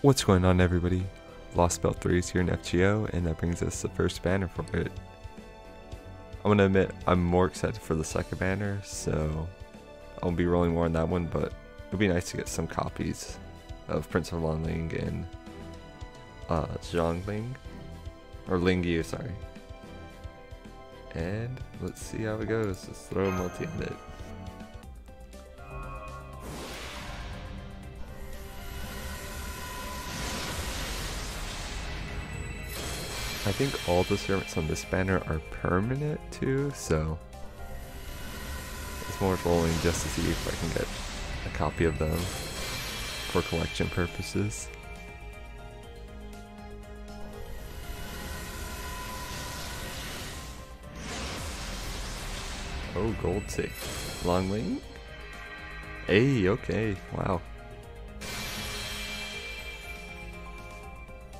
What's going on everybody? Lost Belt 3 is here in FGO and that brings us the first banner for it. I'm gonna admit I'm more excited for the second banner so I'll be rolling more on that one but it'd be nice to get some copies of Prince of Lan Ling and uh, Xiangling or Lingyu sorry. And let's see how it goes. Let's throw a multi at it. I think all the servants on this banner are permanent too, so it's more rolling just to see if I can get a copy of them for collection purposes. Oh, gold tick. Long wing? Hey, okay, wow.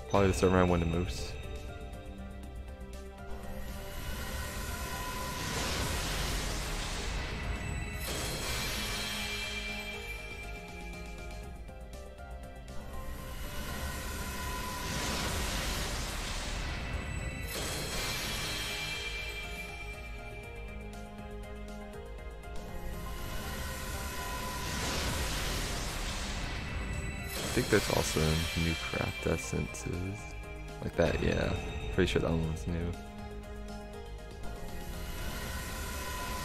Probably the server I won the most. think there's also new craft essences. Like that, yeah. Pretty sure that one's new.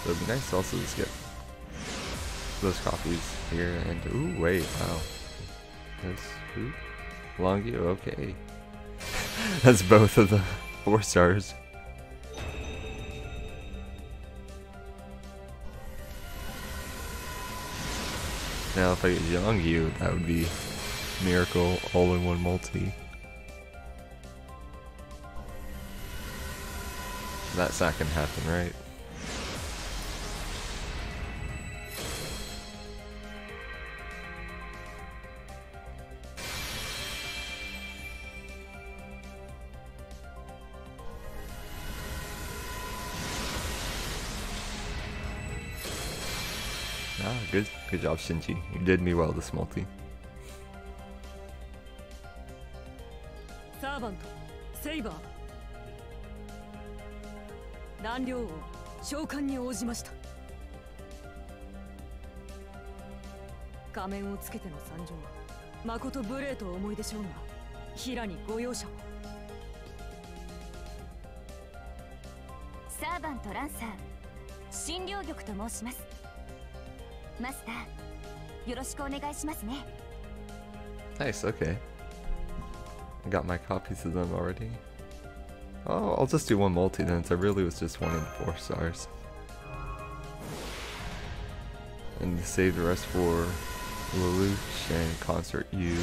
So it'd be nice to also just get those copies here and ooh wait, wow. There's who? Longyu, okay. That's both of the four stars. Now if I get Yongyu, that would be Miracle all-in-one multi. That's not gonna happen, right? Ah, good, good job, Shinji. You did me well this multi. バント。セイバー。乱領王召喚に応じました。仮面をつけての参上まこと無礼とお思いでしょうが平にご容赦を。サーバントランサー診療玉と申します。マスターよろしくお願いしますね。Nice, okay. I got my copies of them already. Oh, I'll just do one multi then, I really was just wanting the four stars. And save the rest for Lelouch and Concert U.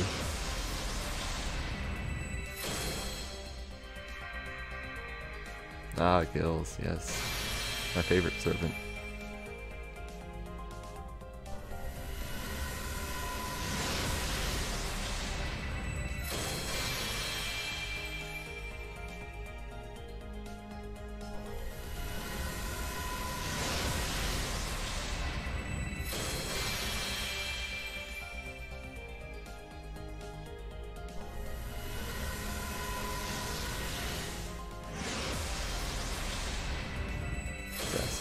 Ah, Gills, yes. My favorite servant.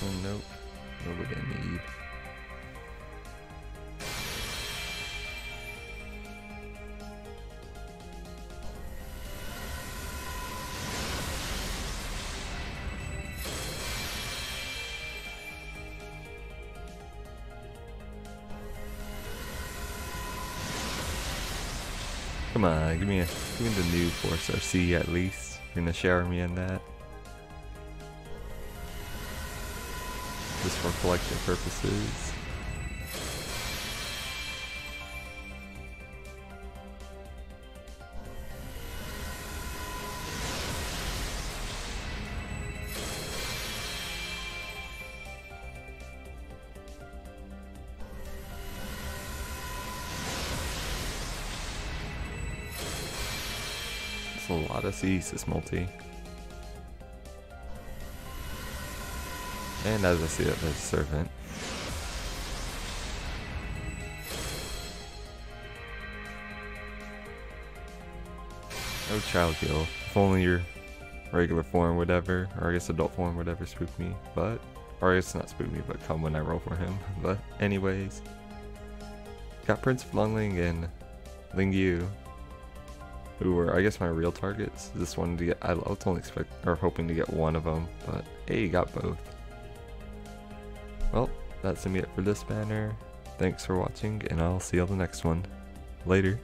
Nope. Nobody I need. Come on, give me a give me the new Force RC at least. You're gonna shower me in that. Just for collection purposes. It's a lot of C's this multi. And as I see it, there's a servant. No child heal. If only your regular form, whatever, or I guess adult form, whatever, spook me. But, or I guess not spook me, but come when I roll for him. But, anyways, got Prince of Lan Ling and Ling Yu, who were, I guess, my real targets. This one to get, I was only expect or hoping to get one of them, but hey, got both. Well, that's gonna be it for this banner. Thanks for watching, and I'll see you on the next one. Later.